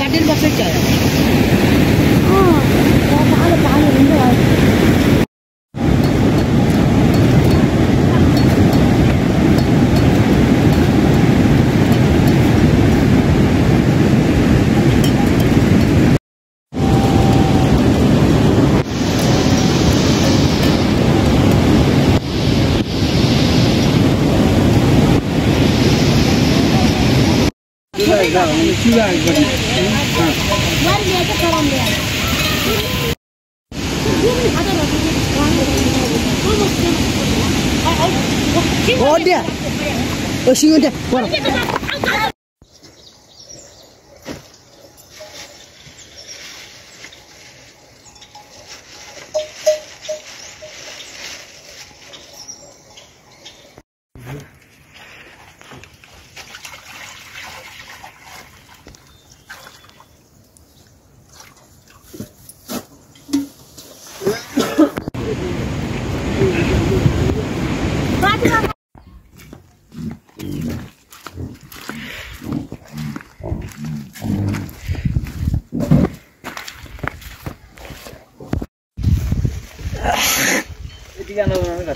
Garden বসে চলে ভালো ভালো chưa ai gần dia. Oh, singo dia. Wala.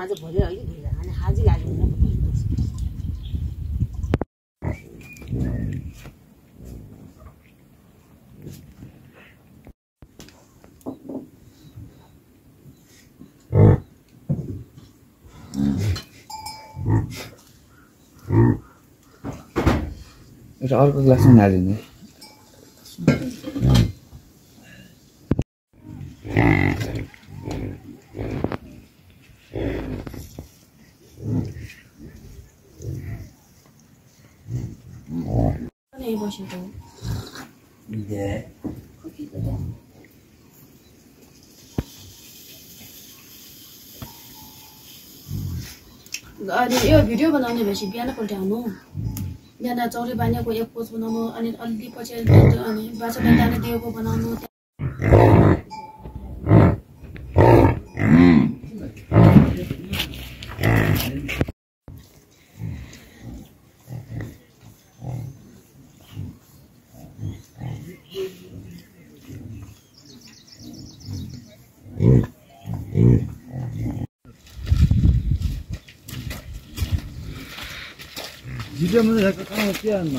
आज भोलि अनि एउटा अर्को ग्लासमा हालिदिनु 니 하지가 아니라 एउटा अर्को ग्लासमा हालिदिने यही बसेको अनि यो भिडियो बनाउने भएपछि बिहान पल्ट्याउनु बिहान चौरी बानिएको एक पोज बनाउनु अनि अलिक पछि अनि बाछा दाना दिएको बनाउनु 这不是看得见呢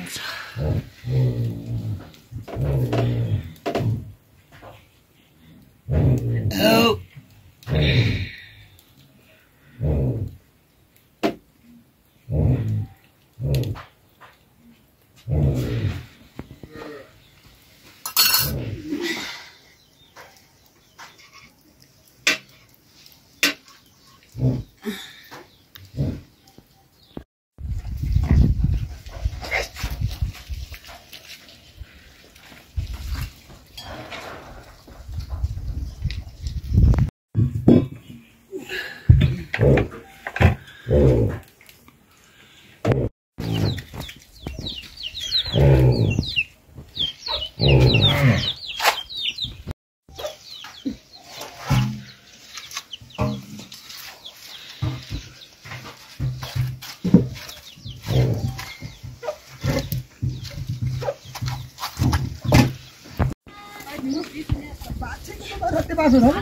맛으로.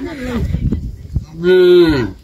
음.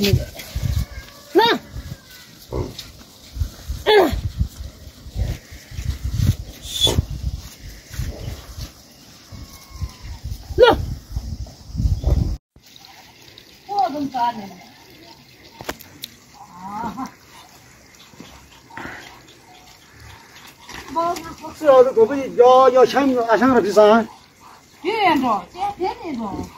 那。嗯。嗯。那。我怎么干的？啊哈。我主要是过不，要要钱，俺想给他提上。别严重，别别那种。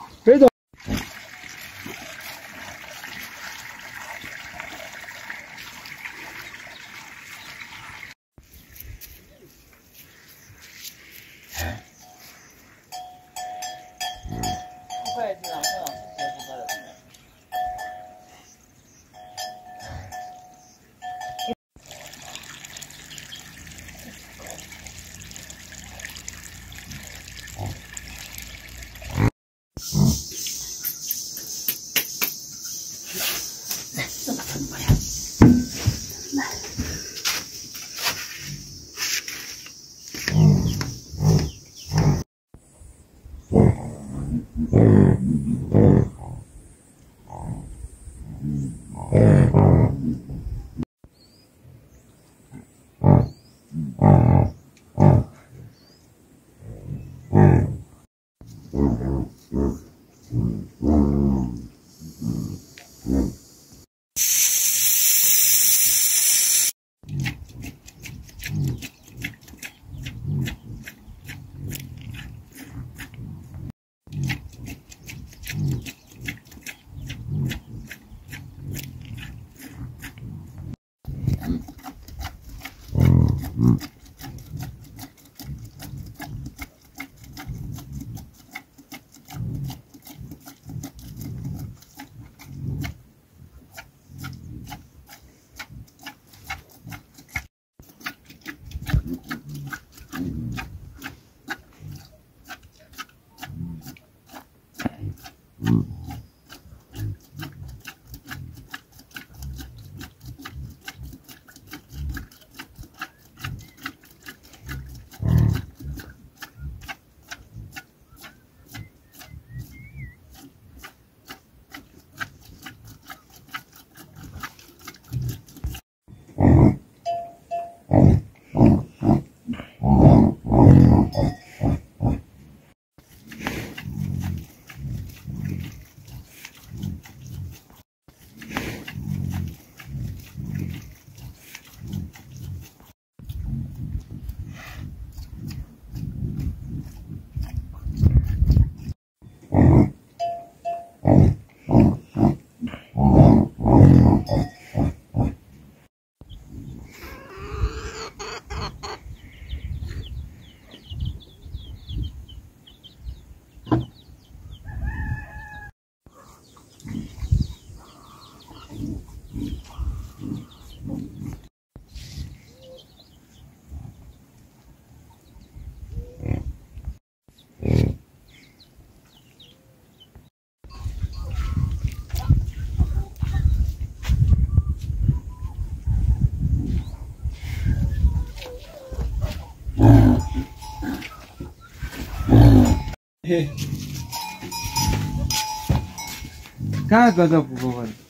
कहाँ गजब गोबर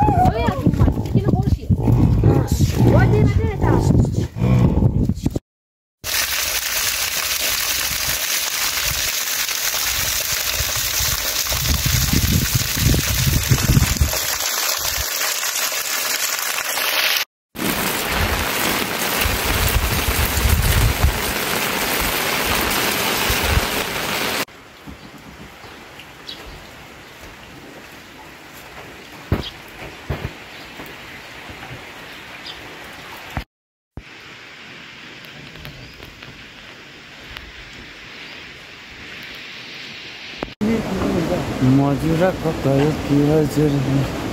Oh, ya, gimana? Kita kursi. Oh, dia mati, широко поет пионер.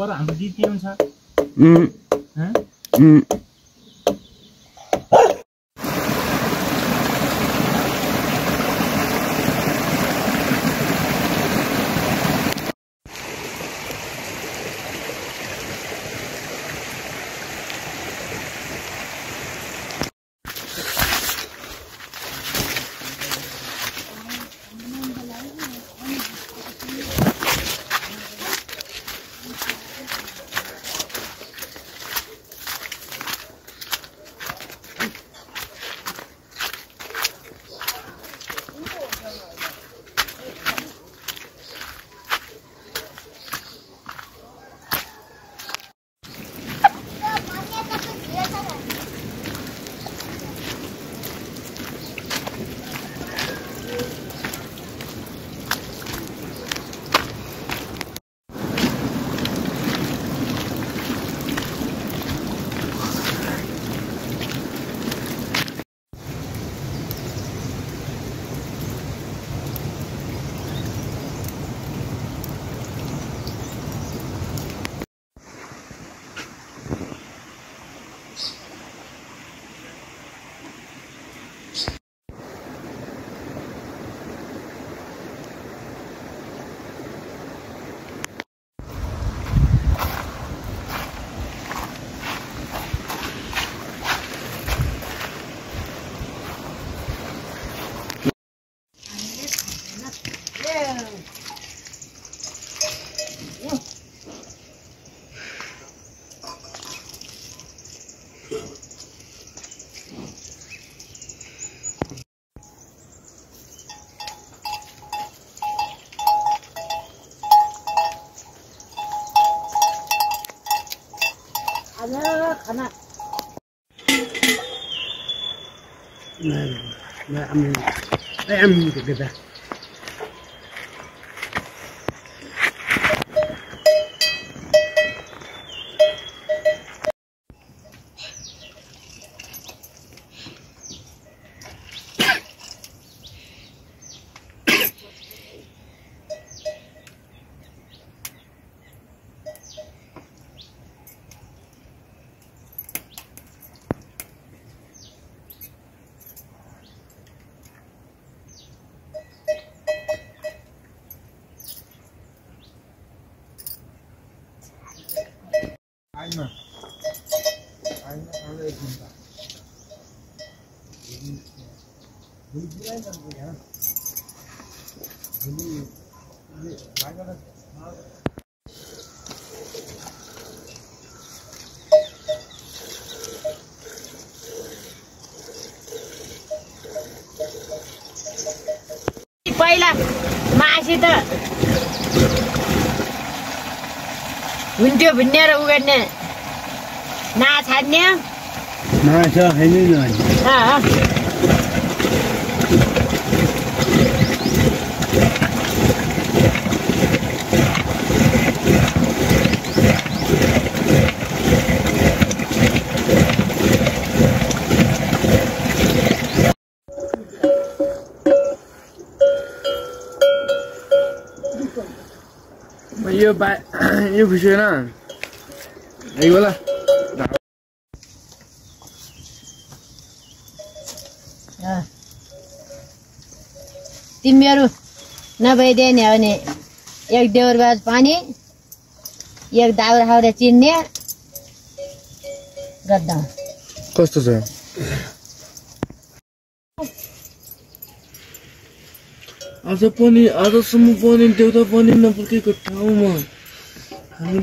पर हाम्रो दिदी हुन्छ। Ang that. पहिला मासी त हुन्थ्यो भन्ने र उगाड्ने नाछाड्ने यो बा यो खुसेन एक बेला अँ। तिमीहरू नभइदियो नि हो भने एक देउरबाज पानी एक दाउरा खाउरा चिन्ने गद्दा कस्तो छ आज पनि आजसम्म पनि देउता पनि नपुगेको ठाउँमा। हामी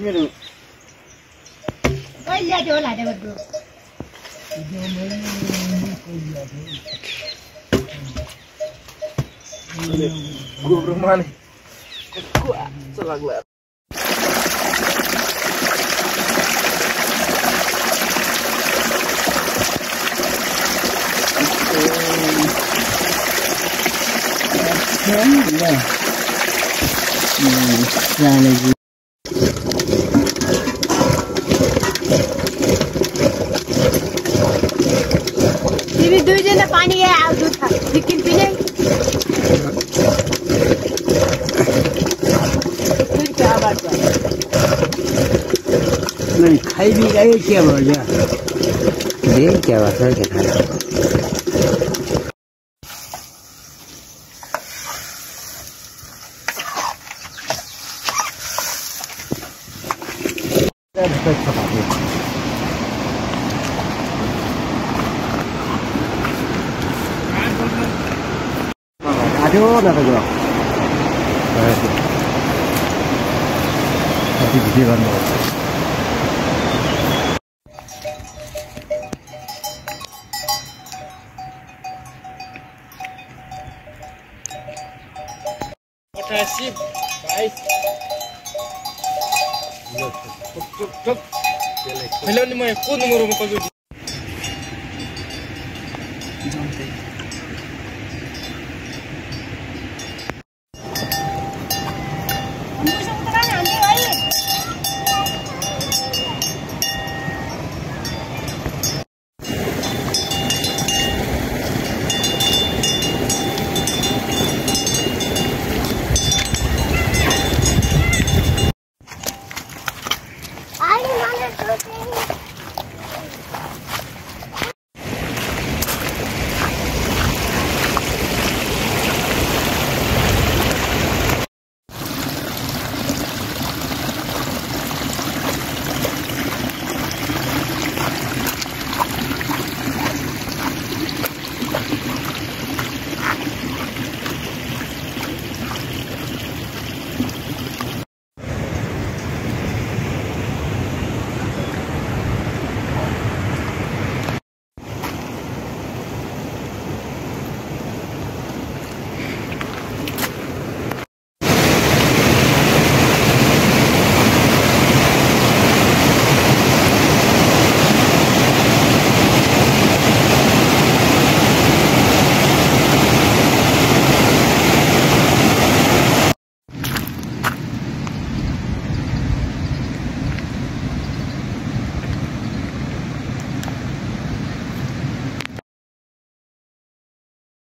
Mira. ya jualan la de rumah nih. Gue selang lah. Ya, ya. Hmm. lấy chè vào nha lấy chè vào thôi chè thành Aduh, dah tergerak. Tapi gede kan. в кодному робопозиції.